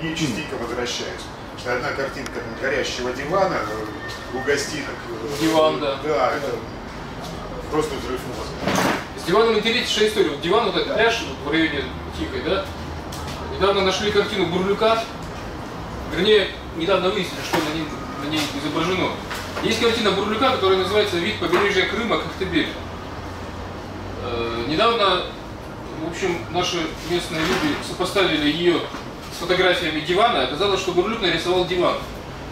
к ней частенько возвращаюсь. Что одна картинка там, горящего дивана э, у гостинок. э, Диван, да. Да, это просто взрыв мозга. С диваном интереснейшая история. Вот диван вот этот пляж вот в районе Тихой, да? Недавно нашли картину Бурлюка. Вернее, недавно выяснили, что на ней, на ней изображено. Есть картина Бурлюка, которая называется «Вид побережья Крыма, Коктебель». Э, недавно, в общем, наши местные люди сопоставили ее фотографиями дивана. Оказалось, что Бурлюк нарисовал диван,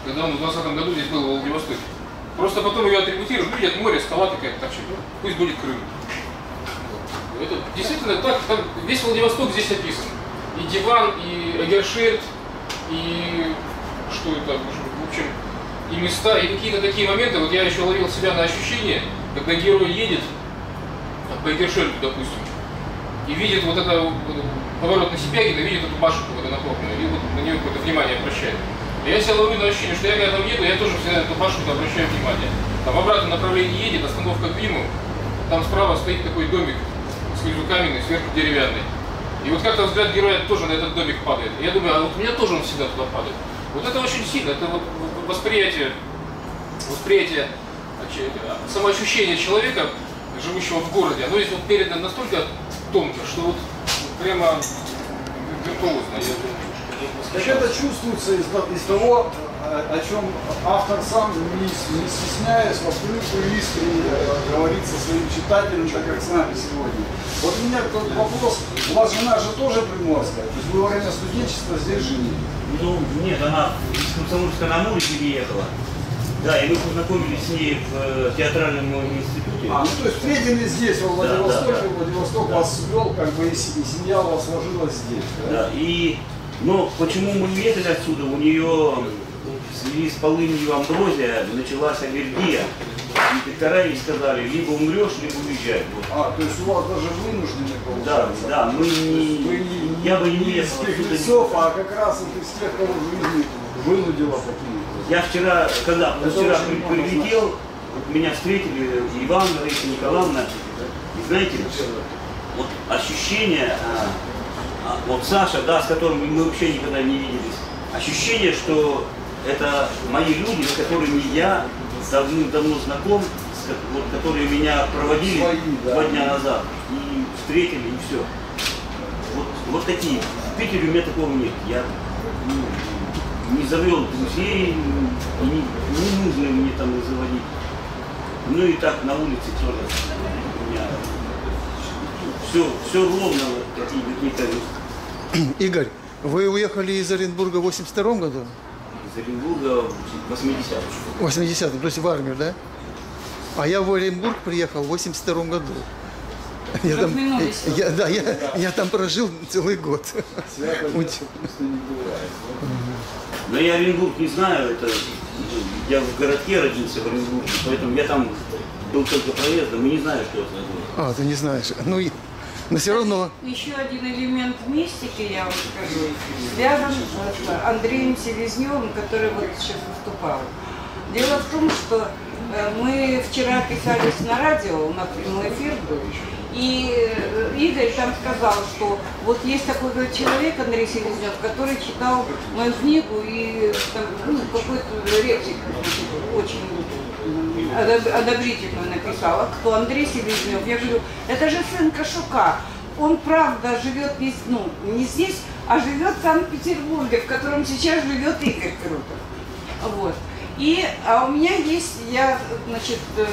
когда он в 20 году здесь был в Владивостоке. Просто потом ее атрибутируют, видят море, скала какая-то, так что ну, пусть будет Крым. Это действительно так, там весь Владивосток здесь описан. И диван, и Эгерширт, и что это, в общем, и места, и какие-то такие моменты. Вот я еще ловил себя на ощущение, когда герой едет по Эгерширту, допустим, и видит вот это поворот на Сипягина, видит эту башенку водонапорную, и вот на нее какое-то внимание обращает. Я себя ловлю на ощущение, что я когда еду, я тоже всегда на эту башенку обращаю внимание. Там в обратном направлении едет, остановка Климу, там справа стоит такой домик снизу каменный, сверху деревянный. И вот как-то взгляд героя тоже на этот домик падает. И я думаю, а вот у меня тоже он всегда туда падает. Вот это очень сильно, это вот восприятие, восприятие, самоощущение человека, живущего в городе, оно здесь вот передано настолько тонко, что вот прямо Я думаю. Так это чувствуется из, из того, э, о чем автор сам, не, не стесняясь, в открытую искренне э, говорит со своим читателем, так как с нами сегодня. Вот у меня такой вопрос, у вас жена же тоже приморская, то есть вы во время студенчества здесь жили? Ну, нет, она из Комсомольска на Амуре переехала. Да, и мы познакомились с ней в э, театральном институте. А, ну то есть Федины здесь, во Да, да, Владивостоке, да. Владивосток Да. вас свел, как бы и, семья у вас сложилась здесь. Да? Да, и, но почему мы уехали отсюда? У нее в связи с полынью амброзия началась аллергия. И доктора ей сказали, либо умрешь, либо уезжай. Вот. А, то есть у вас даже вынуждены Да, получается. да, мы не, Вы не, я бы не не из отсюда. беглецов, а как раз вот из тех, кого жизнь вынудила покинуть. Я вчера, когда вчера прилетел, вот меня встретили Иван, Раиса Николаевна. И знаете, вот ощущение, а, а, вот Саша, да, с которым мы вообще никогда не виделись, ощущение, что это мои люди, с которыми я давным-давно знаком, с вот, которые меня проводили Свои, да. два дня назад и встретили, и все. Вот, вот такие. В Питере у меня такого нет. Я ну, не завел друзей, не, не нужно мне там заводить. Ну и так на улице тоже у меня все, все ровно, вот такие какие-то Игорь, вы уехали из Оренбурга в 82 году? из Оренбурга 80 В 80 то есть в армию, да? А я в Оренбург приехал в 82 году. Я там, я, да, я, я там прожил целый год. Свято Но я Оренбург не знаю, это я в городке родился в Оренбурге, поэтому я там был только проездом и не знаю, что это такое. А, ты не знаешь. Ну, и- но все равно. Еще один элемент мистики, я вам скажу, связан с Андреем Селезневым, который вот сейчас выступал. Дело в том, что э, мы вчера писались на радио, у нас прямой эфир был, и э, Игорь там сказал, что вот есть такой человек, Андрей Селезнев, который читал мою книгу и там, ну, какой-то реплик очень одоб- одобрительную написал. А кто? Андрей Селезнев. Я говорю, это же сын Кашука. Он, правда, живет не, ну, не здесь, а живет в Санкт-Петербурге, в котором сейчас живет Игорь Крутов. Вот. И, а у меня есть, я, значит, э,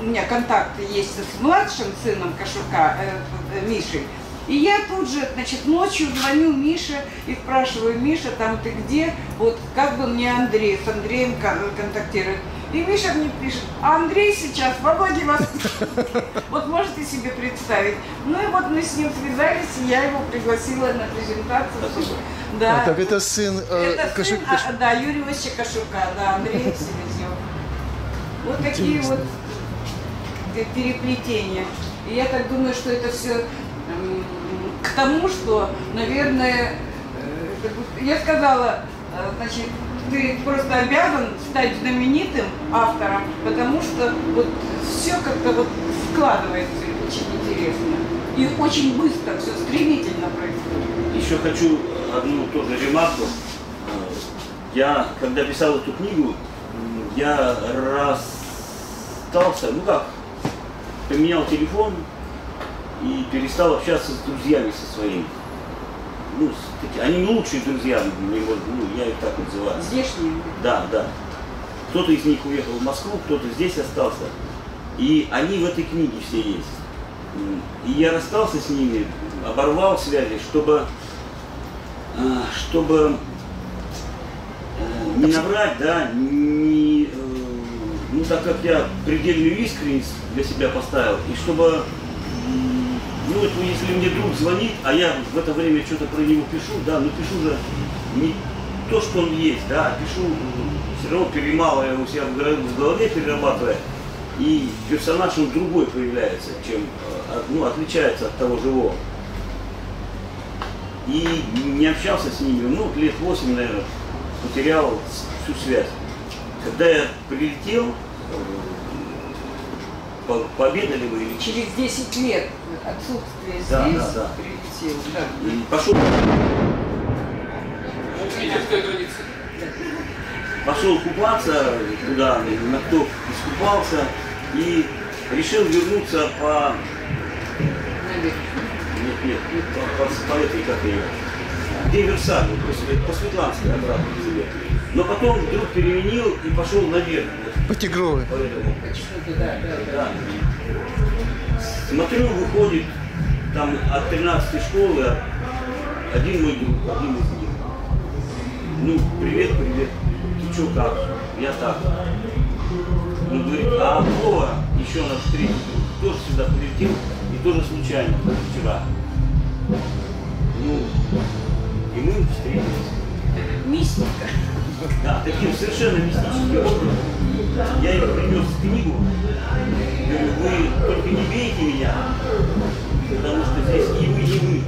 у меня контакты есть с младшим сыном Кашука, э, э, Мишей. И я тут же, значит, ночью звоню Мише и спрашиваю, Миша, там ты где? Вот как бы мне Андрей, с Андреем кон- контактировать. И Миша мне пишет, а Андрей сейчас во Владивостоке. Вот можете себе представить. Ну и вот мы с ним связались, и я его пригласила на презентацию. Да. А, так это сын э, Это Каши- сын, а, да, Юрия Ивановича Кашука, да, Андрей Селезнев. Вот такие вот э, переплетения. И я так думаю, что это все к тому, что, наверное, э, я сказала, э, значит, ты просто обязан стать знаменитым автором, потому что вот все как-то вот складывается. Очень интересно. И очень быстро, все стремительно происходит. Еще хочу одну тоже ремарку. Я, когда писал эту книгу, я расстался, ну как, поменял телефон и перестал общаться с друзьями со своими. Ну, они не лучшие друзья, может, ну, я их так называю. Здешние. Да, да. Кто-то из них уехал в Москву, кто-то здесь остался. И они в этой книге все есть. И я расстался с ними, оборвал связи, чтобы, а, чтобы э, не наврать, да, не, э, ну так как я предельную искренность для себя поставил, и чтобы, ну это если мне друг звонит, а я в это время что-то про него пишу, да, но пишу же не то, что он есть, да, а пишу все равно перемалывая у себя в голове, перерабатывая, и персонаж он другой появляется, чем, э, ну, отличается от того живого. И не общался с ними, ну, лет 8, наверное, потерял всю связь. Когда я прилетел, э, по- пообедали мы или Через 10 лет отсутствия Да, здесь да, да. прилетел. Да. и пошел, Питерская пошел купаться туда, на кто искупался, и решил вернуться по. Нет, нет, по, по, по этой, как ее, по, Све- по Светланской обратно к себе. Но потом вдруг переменил и пошел наверх. По Тигровой. да. Смотрю, выходит там от 13 школы один мой друг, один из них. Ну, привет, привет. Ты чё, как? Я так. Он говорит, а Вова, еще наш третий друг, тоже сюда прилетел и тоже случайно, вчера. Ну, и мы встретились. Мистика. Да, таким совершенно мистическим образом. Я ему принес книгу. Говорю, вы только не бейте меня, потому что здесь и вы, и вы.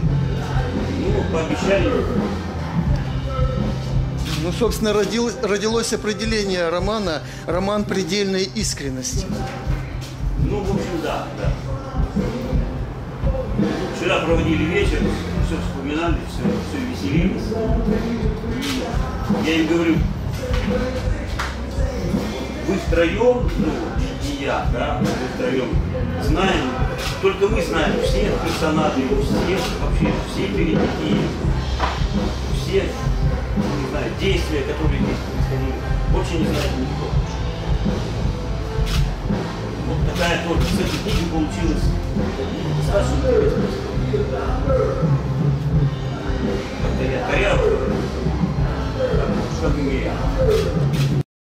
Ну, пообещали. Ну, собственно, родил- родилось определение романа «Роман предельной искренности». Ну, в общем, да, да. Вчера проводили вечер, все вспоминали, все, все веселились. И я им говорю, вы втроем, ну, и я, да, мы втроем знаем, только мы знаем всех персонажей, всех вообще, все перипетии, все, не знаю, действия, которые здесь происходили. Больше не знает никто. Вот такая тоже с этой книги получилась достаточно интересная. Как-то я коряво, как, как и я.